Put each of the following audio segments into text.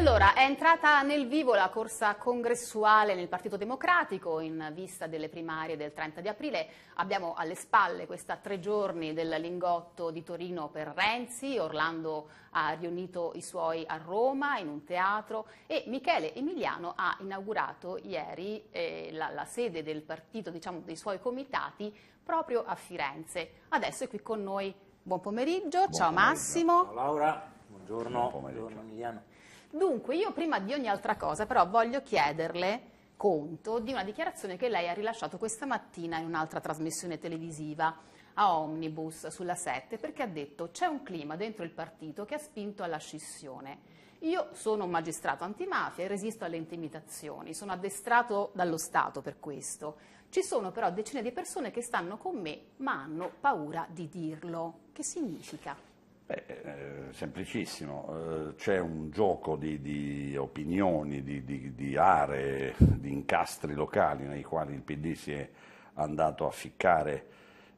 allora è entrata nel vivo la corsa congressuale nel Partito Democratico in vista delle primarie del 30 di aprile. Abbiamo alle spalle questa tre giorni del lingotto di Torino per Renzi, Orlando ha riunito i suoi a Roma in un teatro e Michele Emiliano ha inaugurato ieri eh, la, la, sede del partito, diciamo dei suoi comitati proprio a Firenze. Adesso è qui con noi. Buon pomeriggio, Buon ciao pomeriggio. Massimo. Ciao Laura, buongiorno. Buongiorno Emiliano. Dunque, io prima di ogni altra cosa però voglio chiederle conto di una dichiarazione che lei ha rilasciato questa mattina in un'altra trasmissione televisiva a Omnibus sulla 7 perché ha detto c'è un clima dentro il partito che ha spinto alla scissione. Io sono un magistrato antimafia e resisto alle intimidazioni, sono addestrato dallo Stato per questo. Ci sono però decine di persone che stanno con me ma hanno paura di dirlo. Che significa? Beh, eh, semplicissimo, eh, c'è un gioco di, di opinioni, di, di, di, aree, di incastri locali nei quali il PD si è andato a ficcare,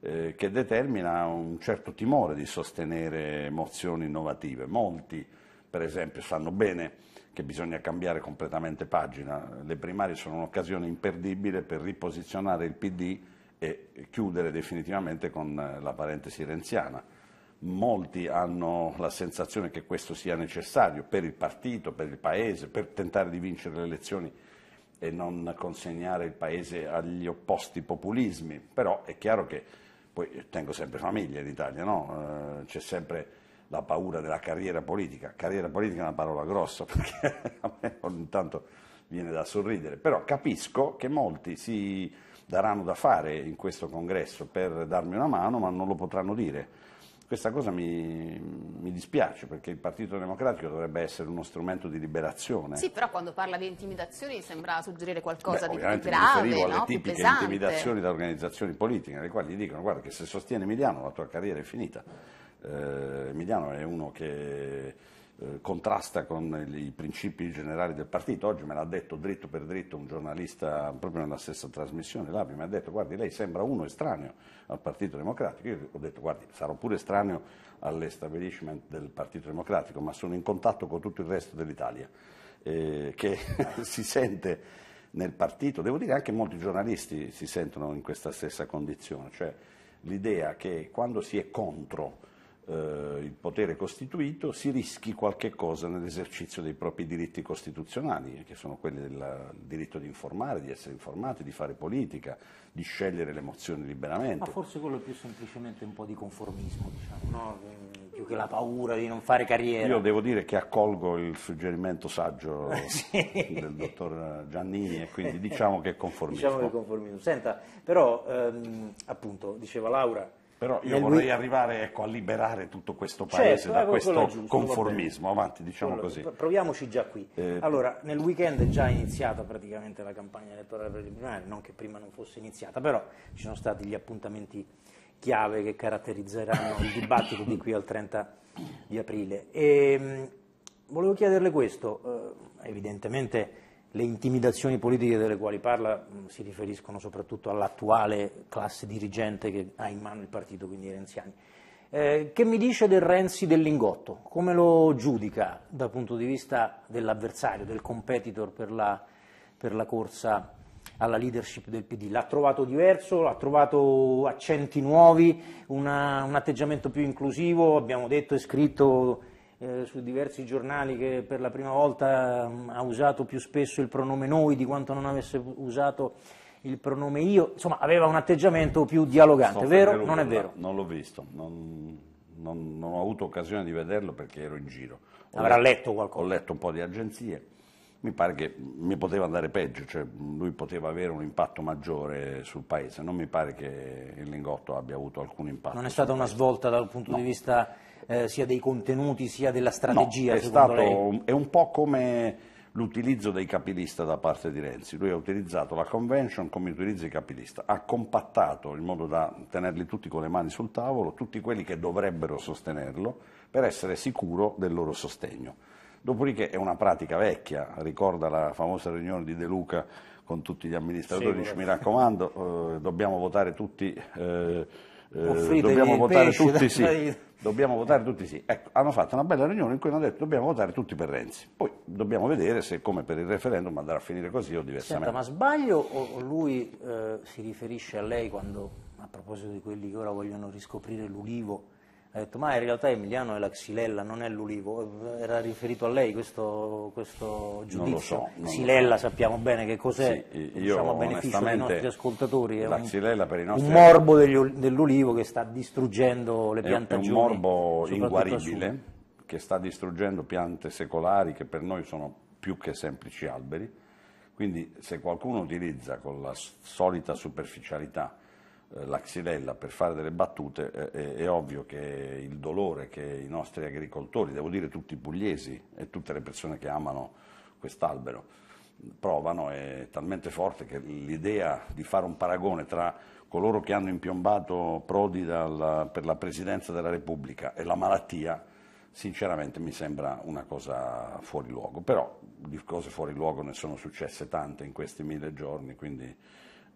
eh, che determina un certo timore di sostenere mozioni innovative. Molti, per esempio, sanno bene che bisogna cambiare completamente pagina, le primarie sono un'occasione imperdibile per riposizionare il PD e chiudere definitivamente con la parentesi renziana molti hanno la sensazione che questo sia necessario per il partito, per il Paese, per tentare di vincere le elezioni e non consegnare il Paese agli opposti populismi, però è chiaro che, poi tengo sempre famiglia in Italia, no? eh, c'è sempre la paura della carriera politica, carriera politica è una parola grossa perché a me ogni tanto viene da sorridere, però capisco che molti si daranno da fare in questo congresso per darmi una mano ma non lo potranno dire questa cosa mi, mi, dispiace perché il Partito Democratico dovrebbe essere uno strumento di liberazione. Sì, però quando parla di intimidazioni sembra suggerire qualcosa Beh, di più grave, mi alle no? tipiche intimidazioni da organizzazioni politiche, nelle quali gli dicono guarda che se sostieni Emiliano la tua carriera è finita. Eh, Emiliano è uno che eh, contrasta con i principi generali del partito. Oggi me l'ha detto dritto per dritto un giornalista proprio nella stessa trasmissione, l'Api mi ha detto guardi lei sembra uno estraneo al Partito Democratico. Io ho detto guardi sarò pure estraneo all'establishment del Partito Democratico, ma sono in contatto con tutto il resto dell'Italia eh, che si sente nel partito, devo dire anche molti giornalisti si sentono in questa stessa condizione, cioè l'idea che quando si è contro eh, il potere costituito si rischi qualche cosa nell'esercizio dei propri diritti costituzionali, che sono quelli del diritto di informare, di essere informati, di fare politica, di scegliere le mozioni liberamente. Ma forse quello è più semplicemente un po' di conformismo, diciamo, no? più che la paura di non fare carriera. Io devo dire che accolgo il suggerimento saggio sì. del dottor Giannini e quindi diciamo che è conformismo. Diciamo che è conformismo. Senta, però ehm, appunto, diceva Laura, però io vorrei week... arrivare ecco, a liberare tutto questo paese certo, da questo giusto, conformismo. Avanti, diciamo quello, così. Proviamoci già qui. Eh, allora, nel weekend è già iniziata praticamente la campagna elettorale preliminare, non che prima non fosse iniziata, però ci sono stati gli appuntamenti chiave che caratterizzeranno il dibattito di qui al 30 di aprile. E, mh, volevo chiederle questo, eh, evidentemente le intimidazioni politiche delle quali parla mh, si riferiscono soprattutto all'attuale classe dirigente che ha in mano il partito, quindi i renziani. Eh, che mi dice del Renzi del Lingotto? Come lo giudica dal punto di vista dell'avversario, del competitor per la, per la corsa alla leadership del PD? L'ha trovato diverso, l'ha trovato accenti nuovi, una, un atteggiamento più inclusivo, abbiamo detto e scritto eh, su diversi giornali che per la prima volta mh, mm, ha usato più spesso il pronome noi di quanto non avesse usato il pronome io, insomma aveva un atteggiamento più dialogante, vero? Non è vero? Non l'ho visto, non, non, non, ho avuto occasione di vederlo perché ero in giro. Ho Avrà letto, letto qualcosa? Ho letto un po' di agenzie, mi pare che mi poteva andare peggio, cioè lui poteva avere un impatto maggiore sul paese, non mi pare che il Lingotto abbia avuto alcun impatto. Non è stata una svolta dal punto no. di vista eh, sia dei contenuti sia della strategia? No, è, stato, è un po' come l'utilizzo dei capilista da parte di Renzi. Lui ha utilizzato la convention come utilizza i capilista, ha compattato in modo da tenerli tutti con le mani sul tavolo, tutti quelli che dovrebbero sostenerlo, per essere sicuro del loro sostegno. Dopodiché è una pratica vecchia, ricorda la famosa riunione di De Luca con tutti gli amministratori, sì, dice mi raccomando, eh, dobbiamo votare tutti eh, eh, dobbiamo votare tutti sì. Dobbiamo votare tutti sì. Ecco, hanno fatto una bella riunione in cui hanno detto dobbiamo votare tutti per Renzi. Poi dobbiamo vedere se come per il referendum andrà a finire così o diversamente. Senta, ma sbaglio o lui eh, si riferisce a lei quando, a proposito di quelli che ora vogliono riscoprire l'ulivo, ha detto ma in realtà Emiliano è la xylella, non è l'ulivo, era riferito a lei questo, questo giudizio? Non lo so. Non xylella lo so. sappiamo bene che cos'è, sì, io, diciamo a beneficio dei nostri ascoltatori, è un, nostri... un, morbo dell'ulivo che sta distruggendo le piantagioni. È un morbo inguaribile che sta distruggendo piante secolari che per noi sono più che semplici alberi, quindi se qualcuno utilizza con la solita superficialità la xylella per fare delle battute, è, è, ovvio che il dolore che i nostri agricoltori, devo dire tutti i pugliesi e tutte le persone che amano quest'albero, provano è talmente forte che l'idea di fare un paragone tra coloro che hanno impiombato Prodi dalla, per la Presidenza della Repubblica e la malattia, sinceramente mi sembra una cosa fuori luogo. Però di cose fuori luogo ne sono successe tante in questi mille giorni, quindi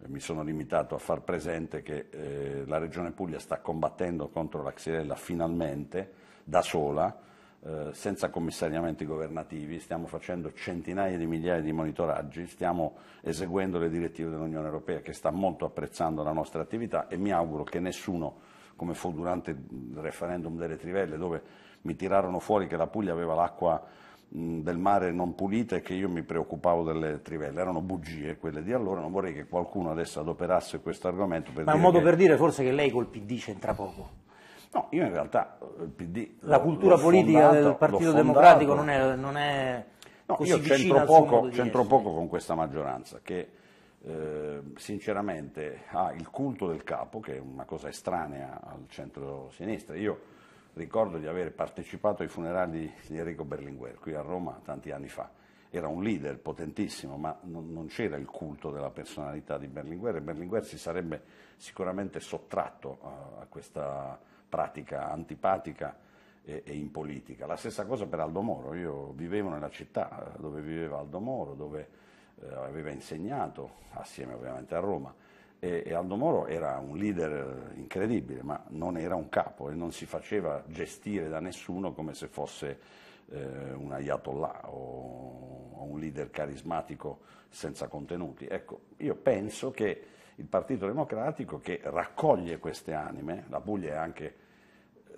mi sono limitato a far presente che eh, la Regione Puglia sta combattendo contro la Xylella finalmente, da sola, eh, senza commissariamenti governativi, stiamo facendo centinaia di migliaia di monitoraggi, stiamo eseguendo le direttive dell'Unione Europea che sta molto apprezzando la nostra attività e mi auguro che nessuno, come fu durante il referendum delle Trivelle, dove mi tirarono fuori che la Puglia aveva l'acqua del mare non pulita e che io mi preoccupavo delle trivelle, erano bugie quelle di allora, non vorrei che qualcuno adesso adoperasse questo argomento per Ma è un modo che... per dire forse che lei col PD c'entra poco. No, io in realtà eh, il PD... La cultura politica fondato, del Partito Democratico non è, non è no, io c'entro poco, c'entro poco con questa maggioranza che eh, sinceramente ha il culto del capo, che è una cosa estranea al centro-sinistra. Io ricordo di aver partecipato ai funerali di Enrico Berlinguer qui a Roma tanti anni fa. Era un leader potentissimo, ma non, c'era il culto della personalità di Berlinguer e Berlinguer si sarebbe sicuramente sottratto a, a questa pratica antipatica e, in politica. La stessa cosa per Aldo Moro, io vivevo nella città dove viveva Aldo Moro, dove eh, aveva insegnato, assieme ovviamente a Roma, e, e Aldo Moro era un leader incredibile, ma non era un capo e non si faceva gestire da nessuno come se fosse eh, un ayatollah o, o un leader carismatico senza contenuti. Ecco, io penso che il Partito Democratico che raccoglie queste anime, la Puglia è anche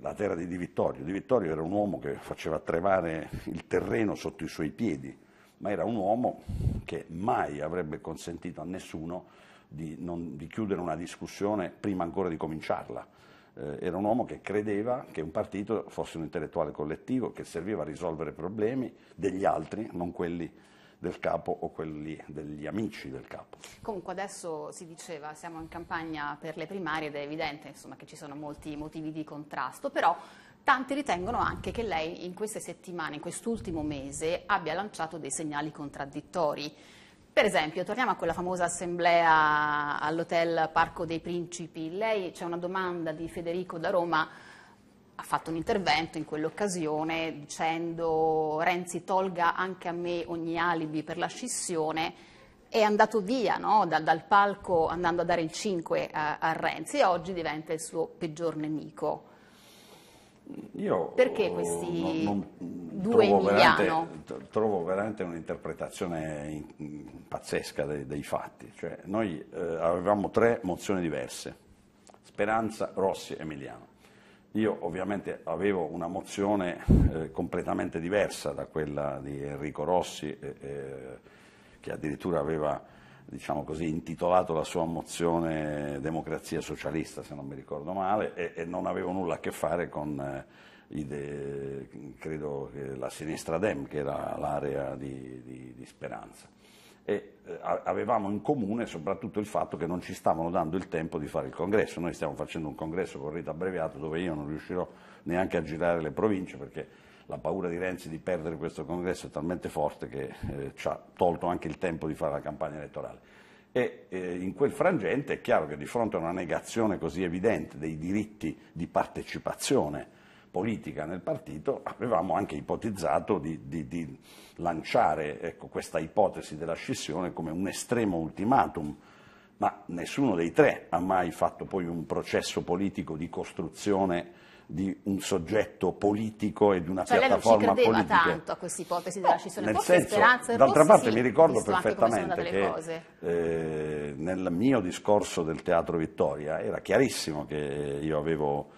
la terra di Di Vittorio, Di Vittorio era un uomo che faceva tremare il terreno sotto i suoi piedi, ma era un uomo che mai avrebbe consentito a nessuno di, non, di chiudere una discussione prima ancora di cominciarla. Eh, era un uomo che credeva che un partito fosse un intellettuale collettivo che serviva a risolvere problemi degli altri, non quelli del capo o quelli degli amici del capo. Comunque adesso si diceva siamo in campagna per le primarie ed è evidente insomma, che ci sono molti motivi di contrasto, però tanti ritengono anche che lei in queste settimane, in quest'ultimo mese, abbia lanciato dei segnali contraddittori. Per esempio, torniamo a quella famosa assemblea all'hotel Parco dei Principi. Lei c'è una domanda di Federico da Roma, ha fatto un intervento in quell'occasione dicendo Renzi tolga anche a me ogni alibi per la scissione è andato via no? da, dal palco andando a dare il 5 a, a Renzi e oggi diventa il suo peggior nemico. Io Perché questi non, non due trovo Emiliano? Veramente, trovo veramente un'interpretazione in, in, pazzesca dei, dei, fatti. Cioè, noi eh, avevamo tre mozioni diverse, Speranza, Rossi e Emiliano. Io ovviamente avevo una mozione eh, completamente diversa da quella di Enrico Rossi, eh, che addirittura aveva diciamo così, intitolato la sua mozione Democrazia Socialista, se non mi ricordo male, e, e non avevo nulla a che fare con eh, ide, credo la sinistra Dem, che era l'area di, di, di Speranza. E eh, avevamo in comune soprattutto il fatto che non ci stavano dando il tempo di fare il congresso. Noi stiamo facendo un congresso con rito abbreviato dove io non riuscirò neanche a girare le province perché la paura di Renzi di perdere questo congresso è talmente forte che eh, ci ha tolto anche il tempo di fare la campagna elettorale. E eh, in quel frangente è chiaro che di fronte a una negazione così evidente dei diritti di partecipazione politica nel partito, avevamo anche ipotizzato di, di, di lanciare ecco, questa ipotesi della scissione come un estremo ultimatum ma nessuno dei tre ha mai fatto poi un processo politico di costruzione di un soggetto politico e di una cioè, piattaforma politica. Lei non ci credeva tanto a questa ipotesi della scissione, nel forse senso, Speranza d'altra Rossi parte sì, mi ricordo perfettamente che eh, nel mio discorso del Teatro Vittoria era chiarissimo che io avevo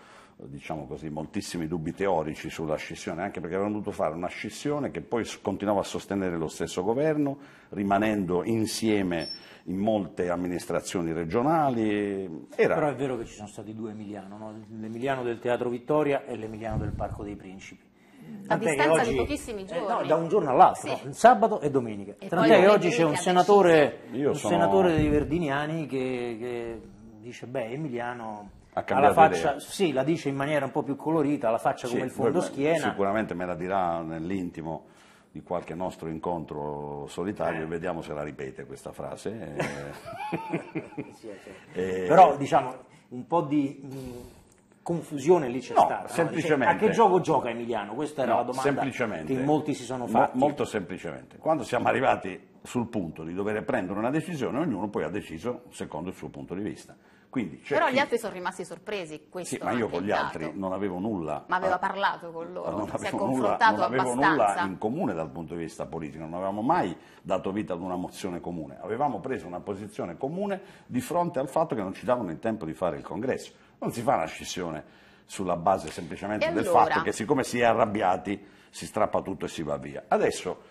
diciamo così, moltissimi dubbi teorici sulla scissione, anche perché avevano dovuto fare una scissione che poi continuava a sostenere lo stesso governo, rimanendo insieme in molte amministrazioni regionali. Era, Però è vero che ci sono stati due Emiliano, no? l'Emiliano del Teatro Vittoria e l'Emiliano del Parco dei Principi. A Tant'è distanza di pochissimi eh, no, giorni. da un giorno all'altro, Sì. no? sabato e domenica. E Tant'è poi che oggi c'è un senatore, un sono- senatore dei Verdiniani che, che dice, beh, Emiliano Ha ha la cambiato faccia, idea." sì, la dice in maniera un po' più colorita, la faccia come Sì, il fondoschiena. Sicuramente me la dirà nell'intimo di qualche nostro incontro solitario e vediamo se la ripete questa frase. Eh, Sì, sì. eh, Però diciamo un po' di mh, confusione lì c'è No, stata. no? semplicemente- Dice, a che gioco gioca Emiliano? Questa era No, la domanda che molti si sono mo- fatti. molto semplicemente. Quando siamo arrivati sul punto di dover prendere una decisione, ognuno poi ha deciso secondo il suo punto di vista. Quindi c'è Però chi- gli altri sono rimasti sorpresi, questo Sì, ma io con gli altri non avevo nulla. Ma aveva parlato con loro, non si è avevo nulla, confrontato non avevo abbastanza. nulla in comune dal punto di vista politico, non avevamo mai dato vita ad una mozione comune, avevamo preso una posizione comune di fronte al fatto che non ci davano il tempo di fare il congresso. Non si fa una scissione sulla base semplicemente E del allora? fatto che siccome si è arrabbiati si strappa tutto e si va via. Adesso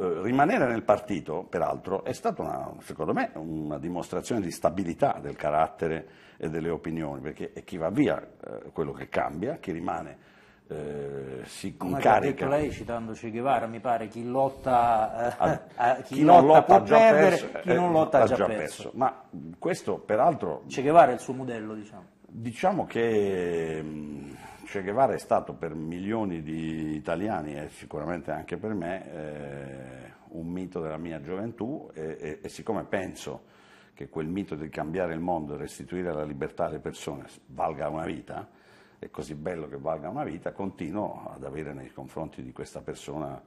eh, rimanere nel partito, peraltro, è stata una, secondo me una dimostrazione di stabilità del carattere e delle opinioni, perché è chi va via eh, quello che cambia, chi rimane eh, si Come ha incarica. detto lei citando Che Guevara, mi pare chi lotta, eh, Ah, a- chi chi lotta lotta può ha già perdere, perso, chi eh, non lotta ha ha già, perso. Ma mh, questo peraltro Che Guevara è il suo modello, diciamo. Diciamo che mh, Che Guevara è stato per milioni di italiani e sicuramente anche per me eh, un mito della mia gioventù e, e- e siccome penso che quel mito di cambiare il mondo e restituire la libertà alle persone valga una vita, è così bello che valga una vita, continuo ad avere nei confronti di questa persona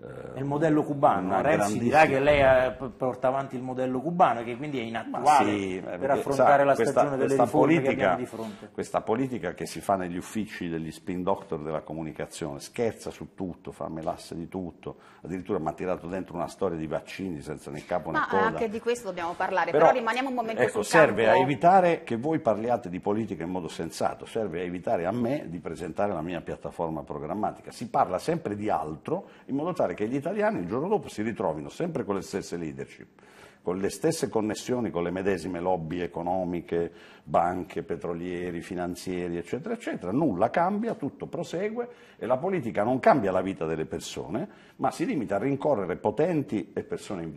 È il modello cubano. Renzi dirà che lei porta avanti il modello cubano, che quindi è inattuale sì, eh, per affrontare sa, la questa- stagione delle questa riforme che politica, abbiamo di fronte. Questa politica che si fa negli uffici degli spin doctor della comunicazione, scherza su tutto, fa melasse di tutto, addirittura mi ha tirato dentro una storia di vaccini senza né capo né Ma coda. anche di questo dobbiamo parlare, però, rimaniamo un momento ecco, sul serve campo. a evitare che voi parliate di politica in modo sensato, serve a evitare a me di presentare la mia piattaforma programmatica. Si parla sempre di altro in modo tale che gli italiani il giorno dopo si ritrovino sempre con le stesse leadership, con le stesse connessioni con le medesime lobby economiche, banche, petrolieri, finanzieri, eccetera, eccetera. Nulla cambia, tutto prosegue e la politica non cambia la vita delle persone, ma si limita a rincorrere potenti e persone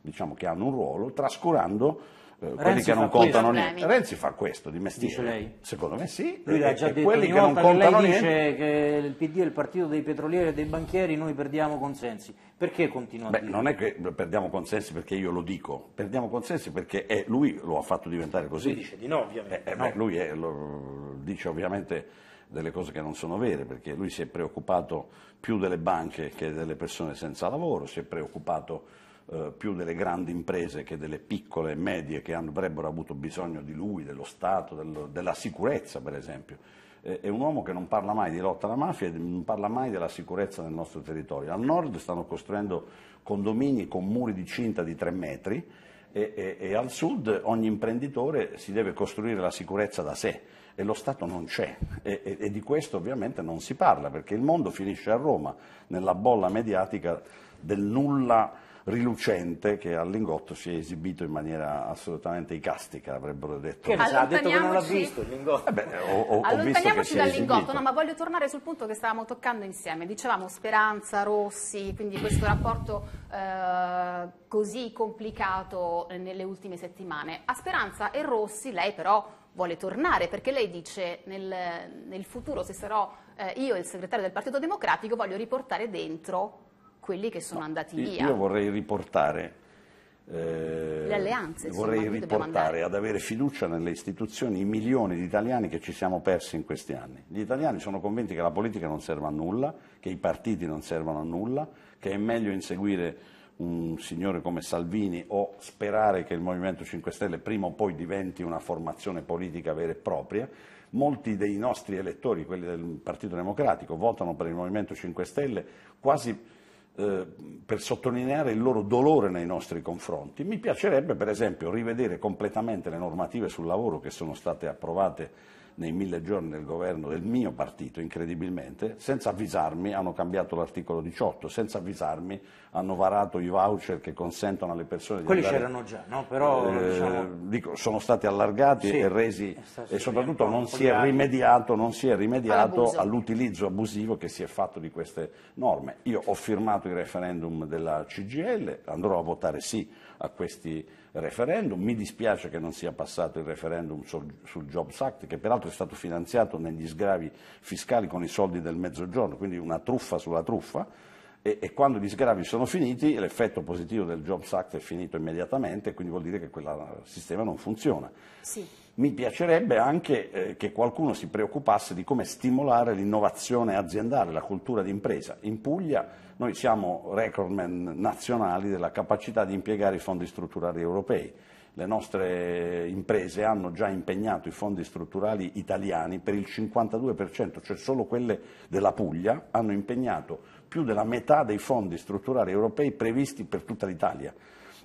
diciamo, che hanno un ruolo, trascurando eh, quelli che non questo. contano Problemi. niente. Renzi fa questo di mestiere. Secondo me sì. Lui l'ha già e detto quelli che non che lei contano dice niente. che il PD è il partito dei petrolieri e dei banchieri, noi perdiamo consensi. Perché continua a Beh, dire? non è che perdiamo consensi perché io lo dico, perdiamo consensi perché è- lui lo ha fatto diventare così. Lui dice di no, ovviamente. Eh, eh, no? beh, lui è- lo- dice ovviamente delle cose che non sono vere, perché lui si è preoccupato più delle banche che delle persone senza lavoro, si è preoccupato eh, più delle grandi imprese che delle piccole e medie che avrebbero avuto bisogno di lui, dello Stato, dello- della sicurezza per esempio. Eh, È un uomo che non parla mai di lotta alla mafia e non parla mai della sicurezza nel nostro territorio. Al nord stanno costruendo condomini con muri di cinta di tre metri e, e- e al sud ogni imprenditore si deve costruire la sicurezza da sé e lo Stato non c'è e, e- e di questo ovviamente non si parla perché il mondo finisce a Roma nella bolla mediatica del nulla rilucente che al Lingotto si è esibito in maniera assolutamente icastica, avrebbero detto. Che ha detto che non l'ha visto il lingotto. Eh beh, ho, ho- Allontaniamoci dal lingotto, no, ma voglio tornare sul punto che stavamo toccando insieme. Dicevamo Speranza, Rossi, quindi questo rapporto eh, così complicato nelle ultime settimane. A Speranza e Rossi lei però vuole tornare perché lei dice nel, nel futuro se sarò eh, io il segretario del Partito Democratico voglio riportare dentro quelli che sono andati Io- via. Io vorrei riportare. eh, Le alleanze, vorrei riportare ad avere fiducia nelle istituzioni i milioni di italiani che ci siamo persi in questi anni. Gli italiani sono convinti che la politica non serva a nulla, che i partiti non servono a nulla, che è meglio inseguire un signore come Salvini o sperare che il Movimento 5 Stelle prima o poi diventi una formazione politica vera e propria. Molti dei nostri elettori, quelli del Partito Democratico, votano per il Movimento 5 Stelle quasi eh, per sottolineare il loro dolore nei nostri confronti. Mi piacerebbe, per esempio, rivedere completamente le normative sul lavoro che sono state approvate nei mille giorni del governo del mio partito, incredibilmente, senza avvisarmi hanno cambiato l'articolo 18, senza avvisarmi hanno varato i voucher che consentono alle persone Quelli di Quelli c'erano già, no? Però, eh, diciamo... dico, sono stati allargati sì, e resi e soprattutto non si, rimediato, non si, è rimediato, all'utilizzo abusivo che si è fatto di queste norme. Io ho firmato il referendum della CGL, andrò a votare sì a questi referendum. Mi dispiace che non sia passato il referendum sul, sul, Jobs Act, che peraltro è stato finanziato negli sgravi fiscali con i soldi del mezzogiorno, quindi una truffa sulla truffa. E, e quando gli sgravi sono finiti, l'effetto positivo del Jobs Act è finito immediatamente, quindi vuol dire che quel sistema non funziona. Sì. Mi piacerebbe anche eh, che qualcuno si preoccupasse di come stimolare l'innovazione aziendale, la cultura d'impresa. In Puglia noi siamo recordman nazionali della capacità di impiegare i fondi strutturali europei. Le nostre imprese hanno già impegnato i fondi strutturali italiani per il 52%, cioè solo quelle della Puglia hanno impegnato più della metà dei fondi strutturali europei previsti per tutta l'Italia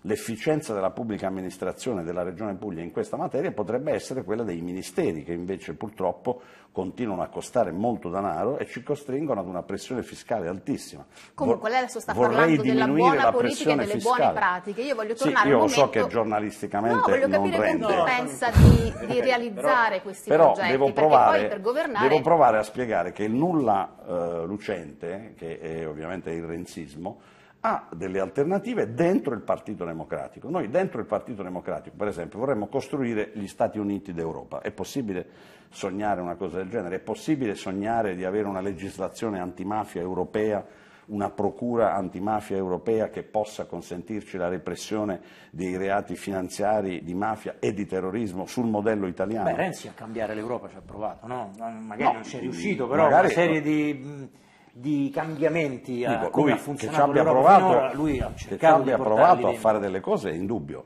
l'efficienza della pubblica amministrazione della Regione Puglia in questa materia potrebbe essere quella dei ministeri, che invece purtroppo continuano a costare molto denaro e ci costringono ad una pressione fiscale altissima. Comunque lei adesso sta Vorrei parlando della buona politica e delle fiscale. buone pratiche. Io voglio tornare sì, io lo so che giornalisticamente no, voglio capire non rende. come pensa di, di realizzare però, questi però progetti, devo provare, poi per governare... devo provare a spiegare che il nulla uh, lucente, che è ovviamente il renzismo, ha delle alternative dentro il Partito Democratico. Noi dentro il Partito Democratico, per esempio, vorremmo costruire gli Stati Uniti d'Europa. È possibile sognare una cosa del genere? È possibile sognare di avere una legislazione antimafia europea, una procura antimafia europea che possa consentirci la repressione dei reati finanziari di mafia e di terrorismo sul modello italiano? Beh, Renzi a cambiare l'Europa ci ha provato, no? Magari no, non ci è riuscito, però magari, una serie di di cambiamenti a Dico, come lui, ha funzionato che ci abbia provato, lui ha che ci abbia provato a fare delle cose è indubbio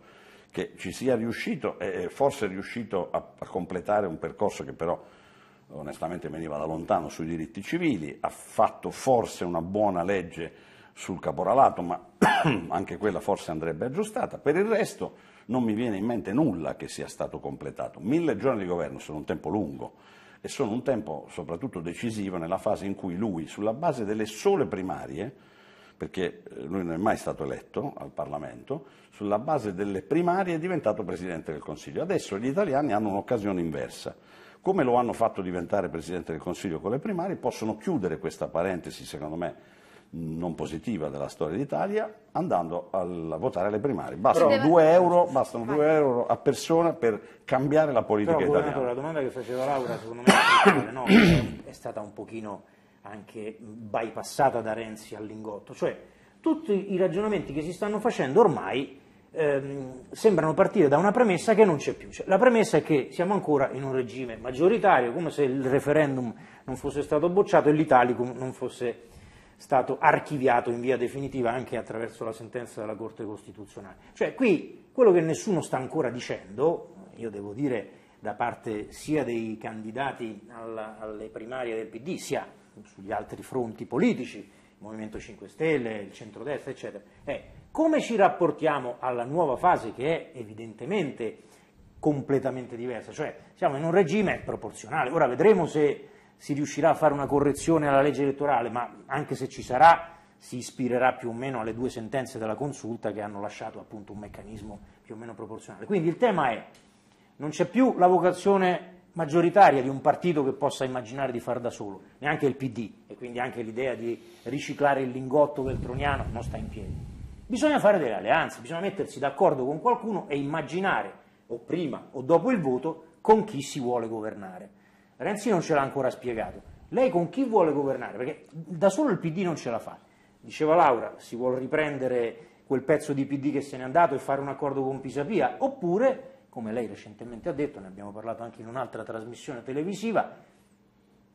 che ci sia riuscito e forse è riuscito a, a, completare un percorso che però onestamente veniva da lontano sui diritti civili, ha fatto forse una buona legge sul caporalato, ma anche quella forse andrebbe aggiustata. Per il resto non mi viene in mente nulla che sia stato completato. Mille giorni di governo sono un tempo lungo e sono un tempo soprattutto decisivo nella fase in cui lui, sulla base delle sole primarie, perché eh, lui non è mai stato eletto al Parlamento, sulla base delle primarie è diventato Presidente del Consiglio. Adesso gli italiani hanno un'occasione inversa. Come lo hanno fatto diventare Presidente del Consiglio con le primarie, possono chiudere questa parentesi, secondo me, non positiva della storia d'Italia andando a votare alle primarie. Bastano, deve... 2 euro, bastano 2 euro a persona per cambiare la politica Però, italiana. La domanda che faceva Laura secondo me no, è stata un pochino anche bypassata da Renzi al lingotto, cioè tutti i ragionamenti che si stanno facendo ormai ehm, sembrano partire da una premessa che non c'è più. Cioè, la premessa è che siamo ancora in un regime maggioritario, come se il referendum non fosse stato bocciato e l'Italicum non fosse stato archiviato in via definitiva anche attraverso la sentenza della Corte Costituzionale. Cioè qui quello che nessuno sta ancora dicendo, io devo dire da parte sia dei candidati alla, alle primarie del PD, sia sugli altri fronti politici, il Movimento 5 Stelle, il centrodestra, eccetera, è come ci rapportiamo alla nuova fase che è evidentemente completamente diversa, cioè siamo in un regime proporzionale. Ora vedremo se si riuscirà a fare una correzione alla legge elettorale, ma anche se ci sarà si ispirerà più o meno alle due sentenze della consulta che hanno lasciato appunto un meccanismo più o meno proporzionale. Quindi il tema è non c'è più la vocazione maggioritaria di un partito che possa immaginare di far da solo, neanche il PD e quindi anche l'idea di riciclare il lingotto veltroniano non sta in piedi. Bisogna fare delle alleanze, bisogna mettersi d'accordo con qualcuno e immaginare o prima o dopo il voto con chi si vuole governare. Renzi non ce l'ha ancora spiegato. Lei con chi vuole governare? Perché da solo il PD non ce la fa. Diceva Laura, si vuole riprendere quel pezzo di PD che se n'è andato e fare un accordo con Pisapia, oppure, come lei recentemente ha detto, ne abbiamo parlato anche in un'altra trasmissione televisiva,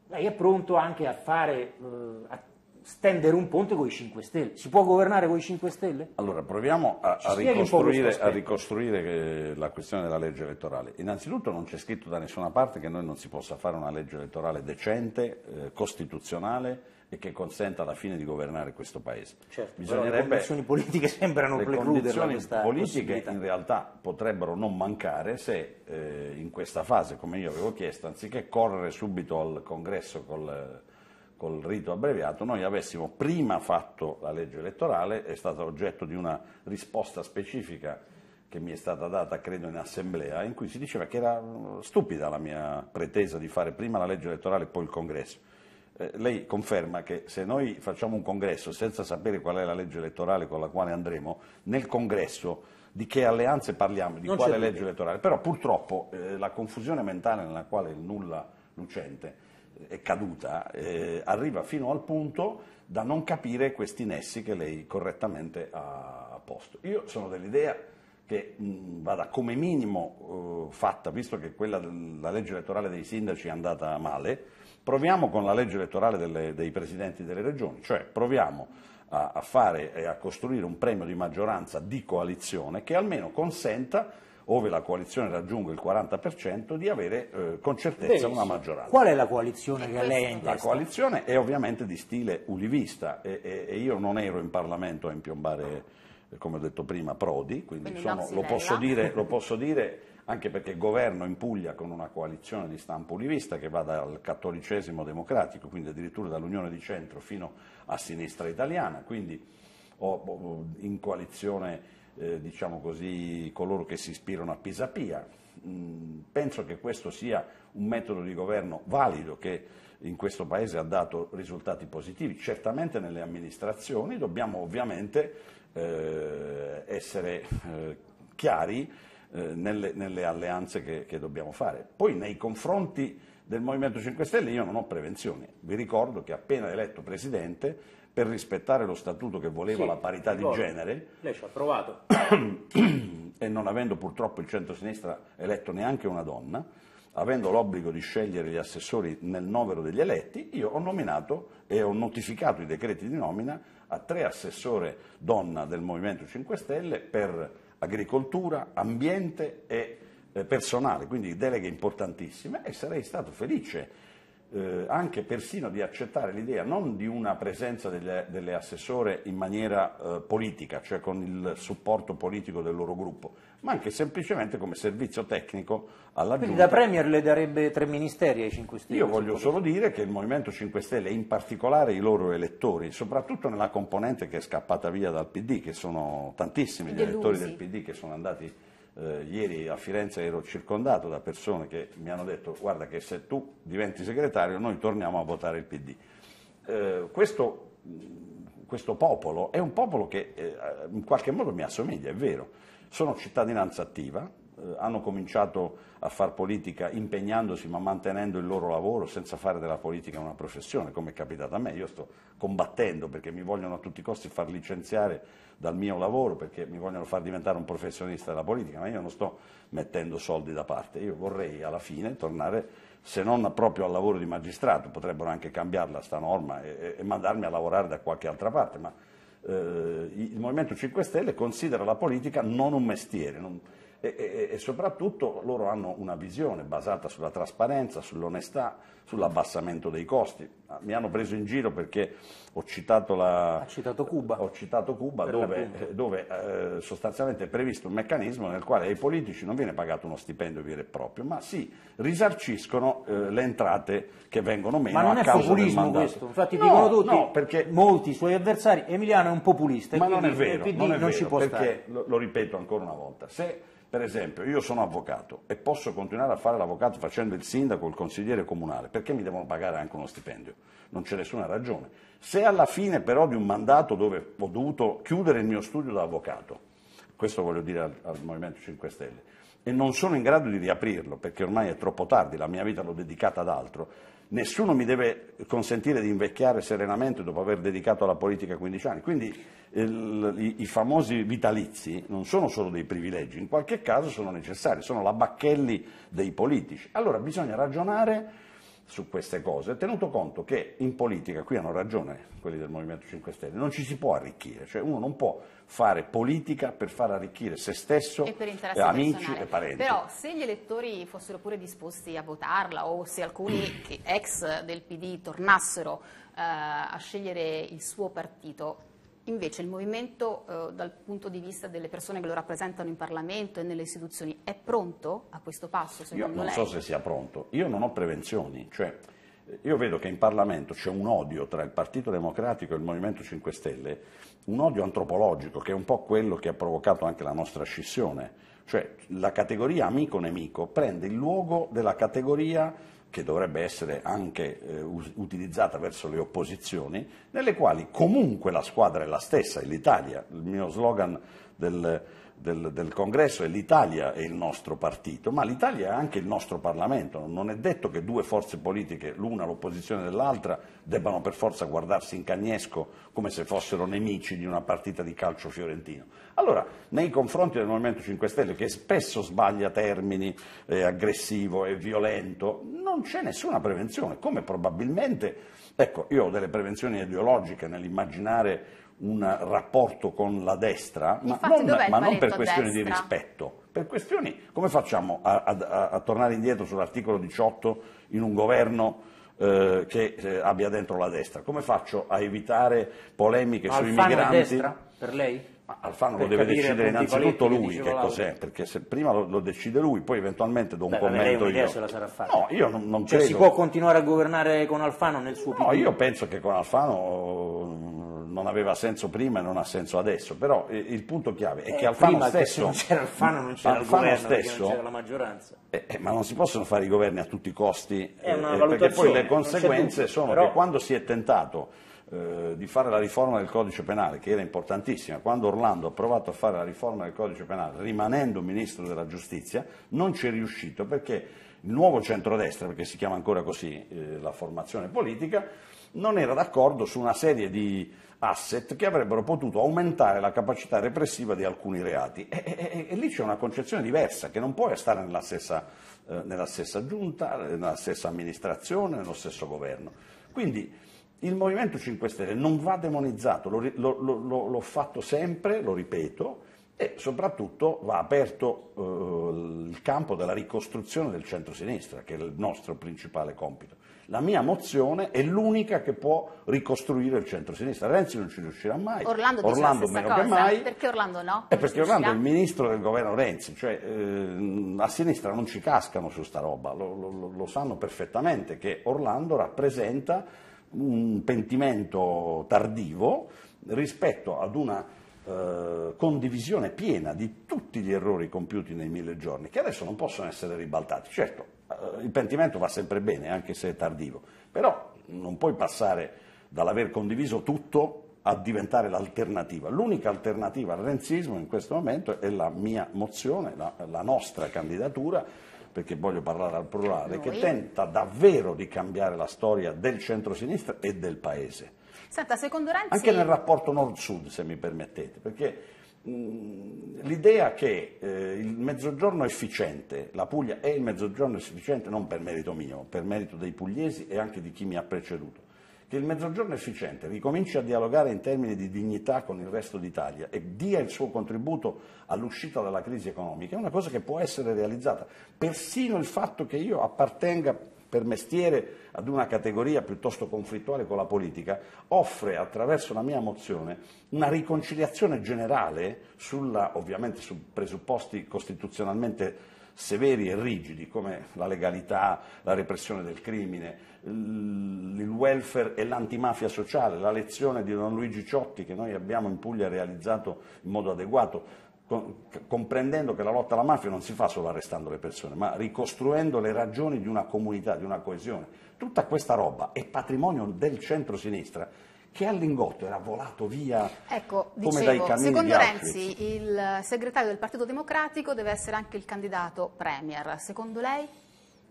lei è pronto anche a fare, eh, a stendere un ponte con i 5 Stelle. Si può governare con i 5 Stelle? Allora, proviamo a, a ricostruire, a ricostruire eh, la questione della legge elettorale. Innanzitutto non c'è scritto da nessuna parte che noi non si possa fare una legge elettorale decente, eh, costituzionale e che consenta alla fine di governare questo Paese. Certo, Bisognerebbe, le condizioni politiche sembrano le condizioni politiche in realtà potrebbero non mancare se eh, in questa fase, come io avevo chiesto, anziché correre subito al congresso col, col rito abbreviato, noi avessimo prima fatto la legge elettorale, è stata oggetto di una risposta specifica che mi è stata data, credo, in assemblea, in cui si diceva che era stupida la mia pretesa di fare prima la legge elettorale e poi il congresso. Eh, lei conferma che se noi facciamo un congresso senza sapere qual è la legge elettorale con la quale andremo, nel congresso di che alleanze parliamo, di non quale legge elettorale, però purtroppo eh, la confusione mentale nella quale il nulla lucente è caduta eh, arriva fino al punto da non capire questi nessi che lei correttamente ha posto. Io sono dell'idea che mh, vada come minimo eh, fatta, visto che quella, la legge elettorale dei sindaci è andata male, Proviamo con la legge elettorale delle, dei presidenti delle regioni, cioè proviamo a, a fare e a costruire un premio di maggioranza di coalizione che almeno consenta ove la coalizione raggiunga il 40%, di avere eh, con certezza una maggioranza. Qual è la coalizione che lei ha in testa? La coalizione è ovviamente di stile ulivista e, e, e io non ero in Parlamento a impiombare, come ho detto prima, Prodi, quindi, quindi sono, lo, posso dire, lo posso dire anche perché governo in Puglia con una coalizione di stampo ulivista che va dal cattolicesimo democratico, quindi addirittura dall'Unione di Centro fino a sinistra italiana, quindi ho in coalizione eh, diciamo così, coloro che si ispirano a Pisapia. Mm, penso che questo sia un metodo di governo valido che in questo Paese ha dato risultati positivi. Certamente nelle amministrazioni dobbiamo ovviamente eh, essere eh, chiari eh, nelle, nelle, alleanze che, che, dobbiamo fare. Poi nei confronti del Movimento 5 Stelle io non ho prevenzioni. Vi ricordo che appena eletto Presidente, per rispettare lo statuto che voleva sì, la parità di genere, lei ci ha provato. e non avendo purtroppo il centro-sinistra eletto neanche una donna, avendo l'obbligo di scegliere gli assessori nel novero degli eletti, io ho nominato e ho notificato i decreti di nomina a tre assessore donna del Movimento 5 Stelle per agricoltura, ambiente e eh, personale, quindi deleghe importantissime e sarei stato felice eh, anche persino di accettare l'idea non di una presenza delle, delle assessore in maniera eh, politica, cioè con il supporto politico del loro gruppo, ma anche semplicemente come servizio tecnico alla Quindi Giunta. da Premier le darebbe tre ministeri ai 5 Stelle? Io voglio solo dire che il Movimento 5 Stelle, in particolare i loro elettori, soprattutto nella componente che è scappata via dal PD, che sono tantissimi gli elettori del PD che sono andati eh, ieri a Firenze ero circondato da persone che mi hanno detto guarda che se tu diventi segretario noi torniamo a votare il PD. Eh, questo, questo, popolo è un popolo che eh, in qualche modo mi assomiglia, è vero. Sono cittadinanza attiva, hanno cominciato a fare politica impegnandosi ma mantenendo il loro lavoro senza fare della politica una professione, come è capitato a me. Io sto combattendo perché mi vogliono a tutti i costi far licenziare dal mio lavoro, perché mi vogliono far diventare un professionista della politica, ma io non sto mettendo soldi da parte. Io vorrei alla fine tornare, se non proprio al lavoro di magistrato, potrebbero anche cambiarla sta norma e, e mandarmi a lavorare da qualche altra parte, ma eh, il Movimento 5 Stelle considera la politica non un mestiere. Non, e, e, e, soprattutto loro hanno una visione basata sulla trasparenza, sull'onestà, sull'abbassamento dei costi. Ah, mi hanno preso in giro perché ho citato, la, citato Cuba, ho citato Cuba dove, eh, dove eh, sostanzialmente è previsto un meccanismo nel quale ai politici non viene pagato uno stipendio vero e proprio, ma si risarciscono eh, le entrate che vengono meno Ma non è populismo questo, infatti no, dicono tutti, no, perché, molti suoi avversari, Emiliano è un populista. Ma non è vero, non è vero perché, lo, lo ripeto ancora una volta, se per esempio, io sono avvocato e posso continuare a fare l'avvocato facendo il sindaco il consigliere comunale, perché mi devono pagare anche uno stipendio? Non c'è nessuna ragione. Se alla fine però di un mandato dove ho dovuto chiudere il mio studio da avvocato, questo voglio dire al, al Movimento 5 Stelle, e non sono in grado di riaprirlo perché ormai è troppo tardi, la mia vita l'ho dedicata ad altro, nessuno mi deve consentire di invecchiare serenamente dopo aver dedicato alla politica 15 anni. Quindi il, i, i, famosi vitalizi non sono solo dei privilegi, in qualche caso sono necessari, sono la bacchelli dei politici. Allora bisogna ragionare su queste cose, tenuto conto che in politica, qui hanno ragione quelli del Movimento 5 Stelle, non ci si può arricchire, cioè uno non può fare politica per far arricchire se stesso, e eh, amici personale. e parenti. Però se gli elettori fossero pure disposti a votarla o se alcuni che- ex del PD tornassero eh, a scegliere il suo partito, invece il movimento eh, dal punto di vista delle persone che lo rappresentano in Parlamento e nelle istituzioni è pronto a questo passo Io non lei? so se sia pronto, io non ho prevenzioni, cioè eh, io vedo che in Parlamento c'è un odio tra il Partito Democratico e il Movimento 5 Stelle, un odio antropologico che è un po' quello che ha provocato anche la nostra scissione, cioè la categoria amico-nemico prende il luogo della categoria che dovrebbe essere anche eh, utilizzata verso le opposizioni, nelle quali comunque la squadra è la stessa, è l'Italia. Il mio slogan del, del- del congresso è l'Italia è il nostro partito, ma l'Italia è anche il nostro Parlamento. Non è detto che due forze politiche, l'una l'opposizione dell'altra, debbano per forza guardarsi in cagnesco come se fossero nemici di una partita di calcio fiorentino. Allora, nei confronti del Movimento 5 Stelle, che spesso sbaglia termini, è aggressivo, è violento, non c'è nessuna prevenzione, come probabilmente, ecco, io ho delle prevenzioni ideologiche nell'immaginare un rapporto con la destra, ma non, ma non per questioni di destra? rispetto, per questioni, come facciamo a, a- a- tornare indietro sull'articolo 18 in un governo eh, che eh, abbia dentro la destra? Come faccio a evitare polemiche sui Alfano è migranti? destra per lei? Ma Alfano Per lo deve decidere innanzitutto che lui che Laura. cos'è, perché se prima lo, lo decide lui, poi eventualmente do un Beh, lei commento io. se la sarà fatta. No, io non, non Cioè credo. si può continuare a governare con Alfano nel suo No, PD? io penso che con Alfano non aveva senso prima e non ha senso adesso, però eh, il punto chiave è che Eh, Alfano prima che stesso non c'era Alfano non c'era Alfano il governo stesso- non c'era la maggioranza. Eh, eh, ma non si possono fare i governi a tutti i costi, eh, perché poi le conseguenze sono però- che quando si è tentato eh, di fare la riforma del codice penale, che era importantissima, quando Orlando ha provato a fare la riforma del codice penale rimanendo ministro della giustizia, non ci è riuscito perché il nuovo centrodestra, perché si chiama ancora così la formazione politica, non era d'accordo su una serie di asset che avrebbero potuto aumentare la capacità repressiva di alcuni reati. E, e- e- lì c'è una concezione diversa, che non può stare nella stessa, eh, nella stessa giunta, nella stessa amministrazione, nello stesso governo. Quindi il Movimento 5 Stelle non va demonizzato, lo- lo- lo- l'ho fatto sempre, lo ripeto, e soprattutto va aperto eh, il campo della ricostruzione del centro-sinistra, che è il nostro principale compito. La mia mozione è l'unica che può ricostruire il centro-sinistra. Renzi non ci riuscirà mai, Orlando stessa meno cosa. che mai. Perché Orlando no? Eh, Non perché Orlando è il ministro del governo Renzi, cioè eh, a sinistra non ci cascano su sta roba, lo, lo- lo sanno perfettamente che Orlando rappresenta un pentimento tardivo rispetto ad una eh, condivisione piena di tutti gli errori compiuti nei mille giorni, che adesso non possono essere ribaltati. Certo, eh, il pentimento va sempre bene, anche se è tardivo, però non puoi passare dall'aver condiviso tutto a diventare l'alternativa. L'unica alternativa al renzismo in questo momento è la mia mozione, la, la nostra candidatura, perché voglio parlare al plurale, che Noi? tenta davvero di cambiare la storia del centro-sinistra e del Paese. Senta, Renzi... Anche nel rapporto nord-sud, se mi permettete, perché l'idea che eh, il mezzogiorno efficiente, la Puglia è il mezzogiorno efficiente non per merito mio, per merito dei pugliesi e anche di chi mi ha preceduto, che il mezzogiorno efficiente ricominci a dialogare in termini di dignità con il resto d'Italia e dia il suo contributo all'uscita dalla crisi economica, è una cosa che può essere realizzata. Persino il fatto che io appartenga per mestiere ad una categoria piuttosto conflittuale con la politica, offre attraverso la mia mozione una riconciliazione generale sulla, ovviamente su presupposti costituzionalmente severi e rigidi come la legalità, la repressione del crimine, il welfare e l'antimafia sociale, la lezione di Don Luigi Ciotti che noi abbiamo in Puglia realizzato in modo adeguato, comprendendo che la lotta alla mafia non si fa solo arrestando le persone, ma ricostruendo le ragioni di una comunità, di una coesione. Tutta questa roba è patrimonio del centro-sinistra che al lingotto era volato via Ecco, come dai dicevo, cammini secondo di Auschwitz. Renzi il segretario del Partito Democratico deve essere anche il candidato premier. Secondo lei?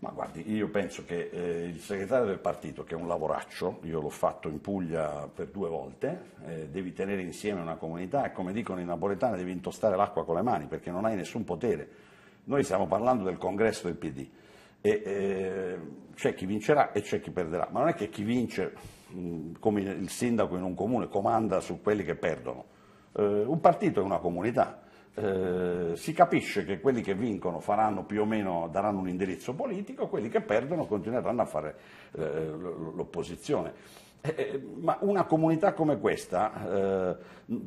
Ma guardi, io penso che eh, il segretario del partito, che è un lavoraccio, io l'ho fatto in Puglia per due volte, eh, devi tenere insieme una comunità e come dicono i napoletani devi intostare l'acqua con le mani perché non hai nessun potere. Noi stiamo parlando del congresso del PD. E, eh, c'è chi vincerà e c'è chi perderà, ma non è che chi vince, mh, come il sindaco in un comune, comanda su quelli che perdono. Eh, un partito è una comunità. Eh, si capisce che quelli che vincono faranno più o meno, daranno un indirizzo politico, quelli che perdono continueranno a fare eh, l'opposizione. Eh, eh, ma una comunità come questa eh,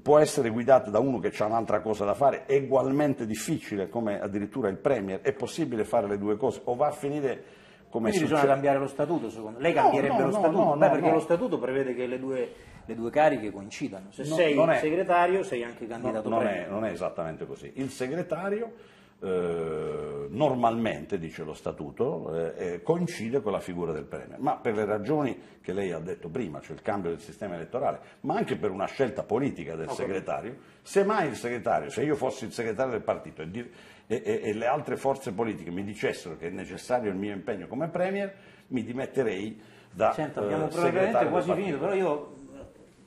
può essere guidata da uno che ha un'altra cosa da fare, è ugualmente difficile come addirittura il Premier, è possibile fare le due cose o va a finire come Quindi succede? bisogna cambiare lo statuto secondo lei? cambierebbe no, lo no, statuto? no, Beh, no, perché no. lo statuto prevede che le due, le due cariche coincidano. Se No, sei non è- segretario sei anche No, candidato non, premier. è, non è esattamente così. Il segretario eh, normalmente, dice lo statuto, eh, eh, coincide con la figura del Premier, ma per le ragioni che lei ha detto prima, cioè il cambio del sistema elettorale, ma anche per una scelta politica del segretario, se mai il segretario, se io fossi il segretario del partito e, di- e- e- e le altre forze politiche mi dicessero che è necessario il mio impegno come Premier, mi dimetterei da Senta, eh, abbiamo praticamente del quasi finito, però io eh,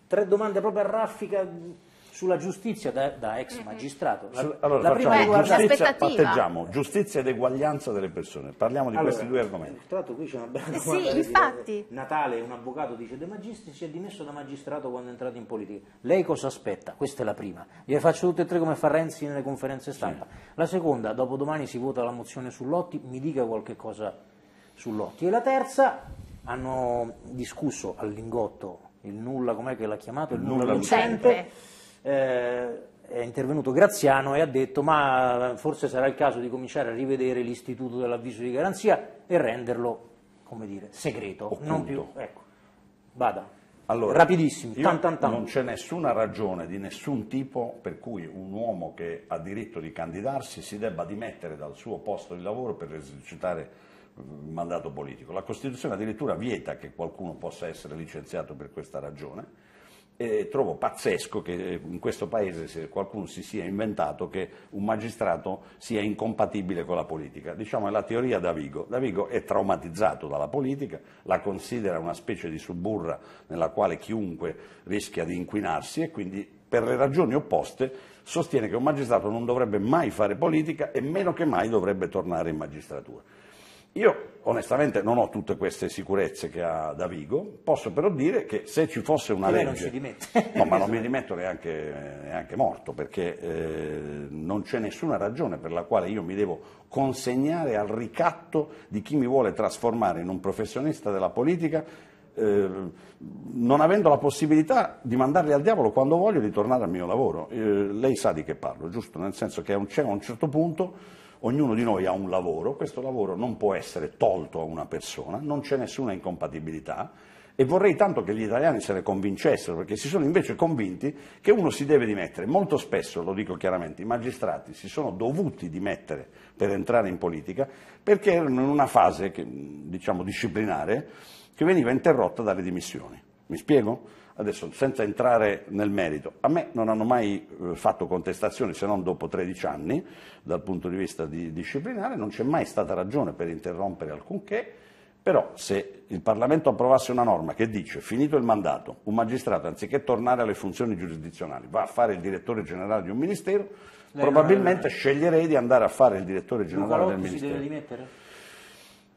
tre domande proprio a raffica sulla giustizia da, da ex magistrato. La, Allora, la prima riguarda... giustizia, patteggiamo giustizia ed eguaglianza delle persone. Parliamo di Allora, questi due argomenti. Tra l'altro qui c'è una bella Eh sì, domanda. vedi, infatti. Natale, un avvocato dice De Magistri si è dimesso da magistrato quando è entrato in politica. Lei cosa aspetta? Questa è la prima. Gliele faccio tutte e tre come fa Renzi nelle conferenze stampa. La seconda, dopodomani si vota la mozione su Lotti, mi dica qualche cosa su Lotti. E la terza, hanno discusso al Lingotto il nulla, com'è che l'ha chiamato? Il nulla nulla lucente. Eh, è intervenuto Graziano e ha detto ma forse sarà il caso di cominciare a rivedere l'istituto dell'avviso di garanzia e renderlo, come dire, segreto, Occulto. non più... Ecco, vada, Allora, rapidissimi, tan tan tan. non c'è nessuna ragione di nessun tipo per cui un uomo che ha diritto di candidarsi si debba dimettere dal suo posto di lavoro per esercitare mandato politico. La Costituzione addirittura vieta che qualcuno possa essere licenziato per questa ragione. E trovo pazzesco che eh, in questo paese se qualcuno si sia inventato che un magistrato sia incompatibile con la politica. Diciamo è la teoria Davigo. Davigo è traumatizzato dalla politica, la considera una specie di suburra nella quale chiunque rischia di inquinarsi e quindi per le ragioni opposte sostiene che un magistrato non dovrebbe mai fare politica e meno che mai dovrebbe tornare in magistratura. Io onestamente non ho tutte queste sicurezze che ha Davigo, posso però dire che se ci fosse una lei legge... non. No, ma non mi dimetto neanche, neanche morto, perché eh, non c'è nessuna ragione per la quale io mi devo consegnare al ricatto di chi mi vuole trasformare in un professionista della politica, eh, non avendo la possibilità di mandarli al diavolo quando voglio di tornare al mio lavoro. Eh, lei sa di che parlo, giusto? Nel senso che a un, un certo punto ognuno di noi ha un lavoro, questo lavoro non può essere tolto a una persona, non c'è nessuna incompatibilità e vorrei tanto che gli italiani se ne convincessero, perché si sono invece convinti che uno si deve dimettere. Molto spesso, lo dico chiaramente, i magistrati si sono dovuti dimettere per entrare in politica perché erano in una fase, che, diciamo, disciplinare che veniva interrotta dalle dimissioni. Mi spiego? Adesso, senza entrare nel merito, a me non hanno mai eh, fatto contestazioni se non dopo 13 anni dal punto di vista di- disciplinare, non c'è mai stata ragione per interrompere alcunché, però se il Parlamento approvasse una norma che dice finito il mandato, un magistrato anziché tornare alle funzioni giurisdizionali va a fare il direttore generale di un ministero, Lei probabilmente sceglierei di andare a fare il direttore Luca generale del Lotti si ministero.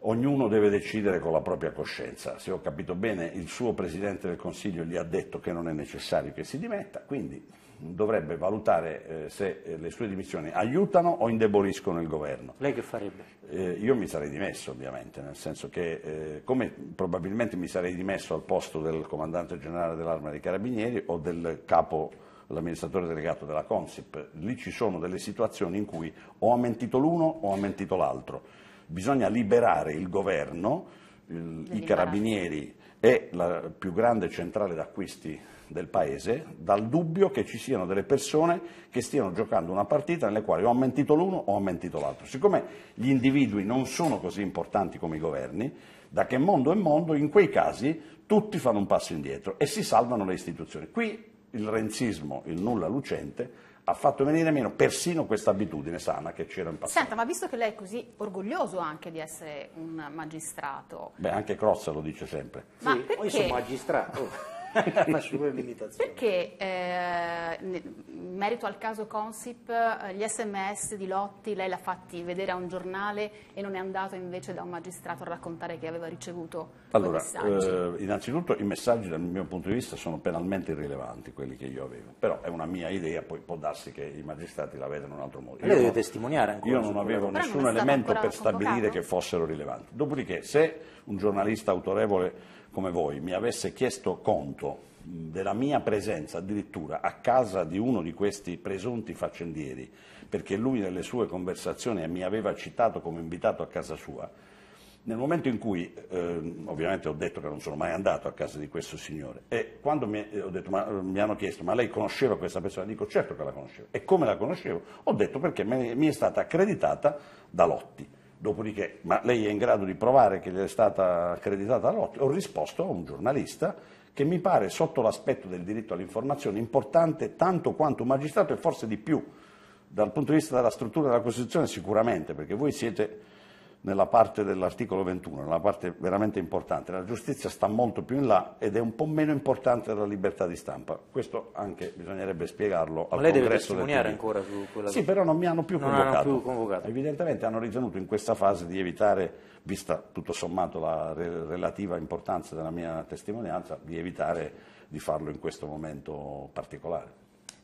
Ognuno deve decidere con la propria coscienza. Se ho capito bene, il suo Presidente del Consiglio gli ha detto che non è necessario che si dimetta, quindi dovrebbe valutare eh, se eh, le sue dimissioni aiutano o indeboliscono il governo. Lei che farebbe? Eh, io mi sarei dimesso ovviamente, nel senso che eh, come probabilmente mi sarei dimesso al posto del comandante generale dell'arma dei carabinieri o del capo, l'amministratore delegato della Consip, lì ci sono delle situazioni in cui o ha mentito l'uno o ha mentito l'altro. Bisogna liberare il governo, il- i carabinieri e la più grande centrale d'acquisti del paese dal dubbio che ci siano delle persone che stiano giocando una partita nelle quali o ha mentito l'uno o ha mentito l'altro. Siccome gli individui non sono così importanti come i governi, da che mondo è mondo, in quei casi tutti fanno un passo indietro e si salvano le istituzioni. Qui il renzismo, il nulla lucente, ha fatto venire meno persino questa abitudine sana che c'era in passato. Senta, ma visto che lei è così orgoglioso anche di essere un magistrato, Beh, anche Crozza lo dice sempre. Ma Sì, perché? Io sono magistrato. Faccio pure l'imitazione. Perché eh, in merito al caso Consip, eh, gli sms di Lotti lei l'ha fatti vedere a un giornale e non è andato invece da un magistrato a raccontare che aveva ricevuto allora, messaggi? Eh, innanzitutto i messaggi dal mio punto di vista sono penalmente irrilevanti, quelli che io avevo, però è una mia idea, poi può darsi che i magistrati la vedano in un altro modo. Lei deve testimoniare ancora. Io non avevo Però nessun non elemento per stabilire convocato? che fossero rilevanti. Dopodiché, se un giornalista autorevole come voi mi avesse chiesto conto della mia presenza addirittura a casa di uno di questi presunti faccendieri, perché lui nelle sue conversazioni mi aveva citato come invitato a casa sua, nel momento in cui, eh, ovviamente ho detto che non sono mai andato a casa di questo signore, e quando mi, eh, detto, ma, mi hanno chiesto, ma lei conosceva questa persona? Dico, certo che la conoscevo. E come la conoscevo? Ho detto perché mi è stata accreditata da Lotti. Dopodiché, ma lei è in grado di provare che gli è stata accreditata da Lotti? Ho risposto a un giornalista che mi pare, sotto l'aspetto del diritto all'informazione, importante tanto quanto un magistrato e forse di più. Dal punto di vista della struttura della Costituzione sicuramente, perché voi siete nella parte dell'articolo 21, nella parte veramente importante. La giustizia sta molto più in là ed è un po' meno importante della libertà di stampa. Questo anche bisognerebbe spiegarlo al Ma lei deve congresso del testimoniare ancora su quella Sì, però non mi hanno più Non convocato. hanno più convocato. Evidentemente hanno ritenuto in questa fase di evitare, vista tutto sommato la re- relativa importanza della mia testimonianza, di evitare di farlo in questo momento particolare.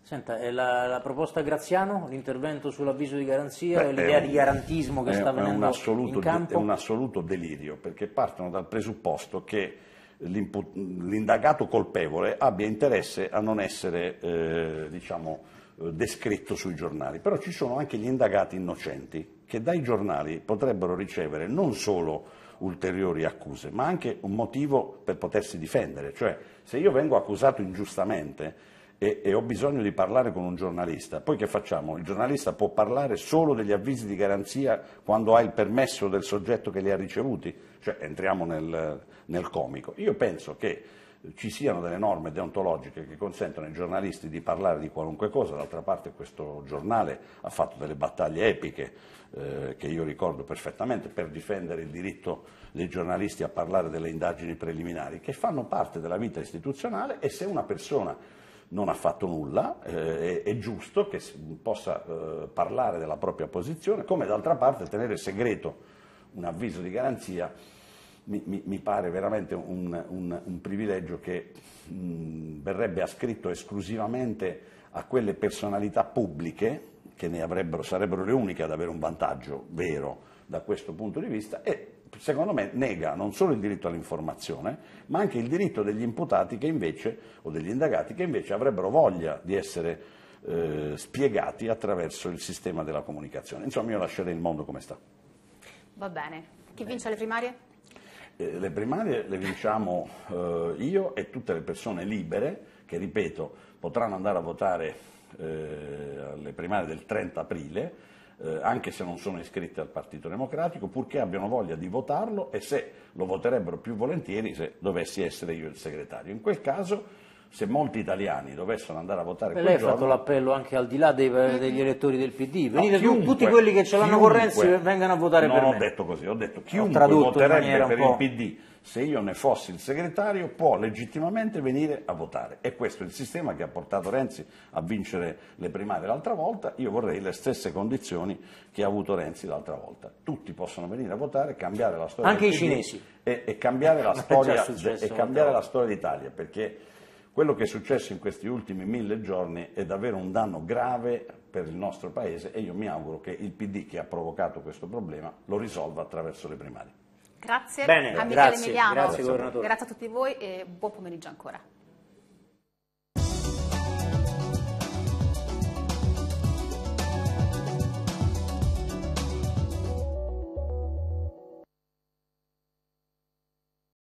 Senta, è la, la proposta Graziano, l'intervento sull'avviso di garanzia, Beh, l'idea di garantismo che è- sta venendo assoluto in campo? È un assoluto delirio, perché partono dal presupposto che l'indagato colpevole abbia interesse a non essere eh, diciamo, eh, descritto sui giornali, però ci sono anche gli indagati innocenti che dai giornali potrebbero ricevere non solo ulteriori accuse, ma anche un motivo per potersi difendere, cioè se io vengo accusato ingiustamente e, e ho bisogno di parlare con un giornalista, poi che facciamo? Il giornalista può parlare solo degli avvisi di garanzia quando ha il permesso del soggetto che li ha ricevuti? Cioè entriamo nel, nel comico. Io penso che ci siano delle norme deontologiche che consentono ai giornalisti di parlare di qualunque cosa, d'altra parte questo giornale ha fatto delle battaglie epiche eh, che io ricordo perfettamente per difendere il diritto dei giornalisti a parlare delle indagini preliminari che fanno parte della vita istituzionale e se una persona non ha fatto nulla, eh, è, è giusto che possa eh, parlare della propria posizione, come d'altra parte tenere segreto un avviso di garanzia mi, mi- mi pare veramente un, un- un privilegio che mh, verrebbe ascritto esclusivamente a quelle personalità pubbliche che ne avrebbero, sarebbero le uniche ad avere un vantaggio vero da questo punto di vista e secondo me nega non solo il diritto all'informazione, ma anche il diritto degli imputati che invece, o degli indagati che invece avrebbero voglia di essere eh, spiegati attraverso il sistema della comunicazione. Insomma, io lascerei il mondo come sta. Va bene. Chi vince le primarie? Eh, Le primarie le vinciamo eh, io e tutte le persone libere che, ripeto, potranno andare a votare eh, alle primarie del 30 aprile, eh, anche se non sono iscritte al Partito Democratico, purché abbiano voglia di votarlo e se lo voterebbero più volentieri se dovessi essere io il segretario. In quel caso, se molti italiani dovessero andare a votare Beh, quel lei ha fatto giorno, l'appello anche al di là dei- degli elettori del PD. No, Venite tu- chiunque- tutti quelli che ce l'hanno con Renzi vengano a votare non per ho me. detto così, ho detto chiunque in voterebbe per po'- il PD se io ne fossi il segretario può legittimamente venire a votare. E questo è il sistema che ha portato Renzi a vincere le primarie l'altra volta. Io vorrei le stesse condizioni che ha avuto Renzi l'altra volta. Tutti possono venire a votare, cambiare la storia Anche i cinesi. E, e cambiare la storia, e cambiare la storia d'Italia, perché quello che è successo in questi ultimi mille giorni è davvero un danno grave per il nostro Paese e io mi auguro che il PD che ha provocato questo problema lo risolva attraverso le primarie. Grazie Bene, a Michele grazie, Emiliano. grazie. Grazie a tutti voi e buon pomeriggio ancora.